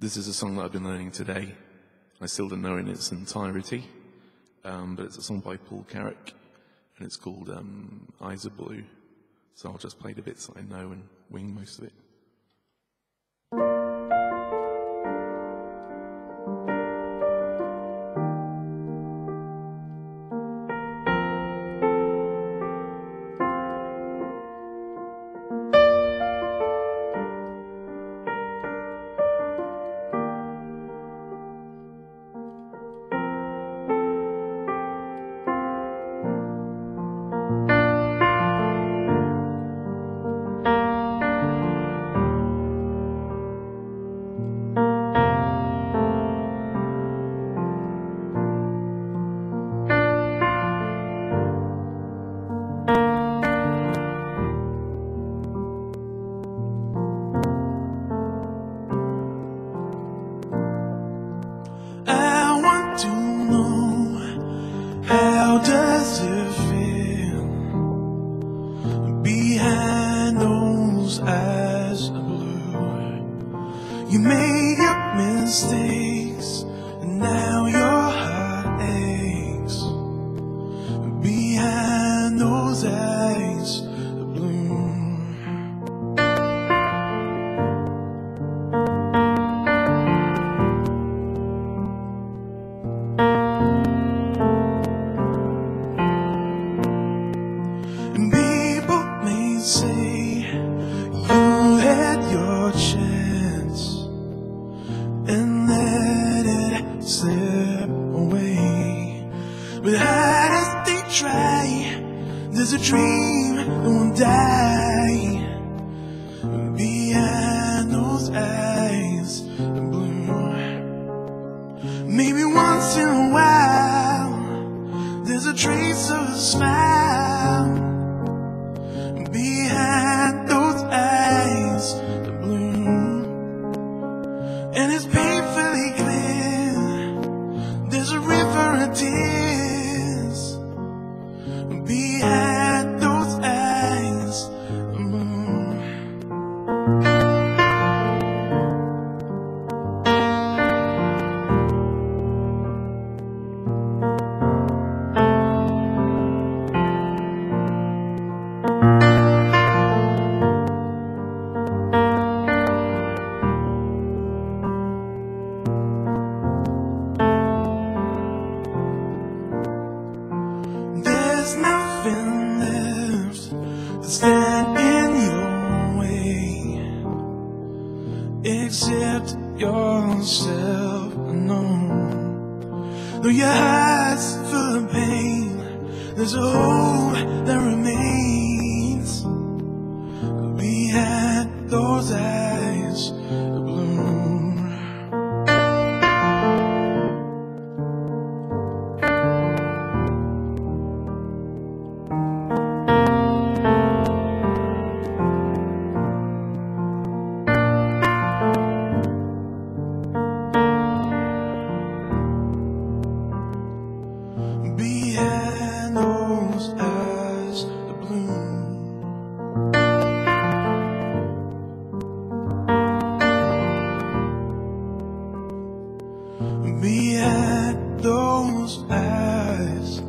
This is a song that I've been learning today. I still don't know in its entirety, um, but it's a song by Paul Carrack, and it's called um, Eyes Of Blue. So I'll just play the bits that I know and wing most of it. You made your mistakes and now your heart aches. Behind those eyes slip away. But hard as they try, there's a dream that won't die behind those eyes of blue. Maybe once in a while, there's a trace of a smile behind those eyes of blue. And it's painfully behind Left to stand in your way except yourself alone. Though your heart's full of pain, there's a hope that remains behind those eyes me at those eyes.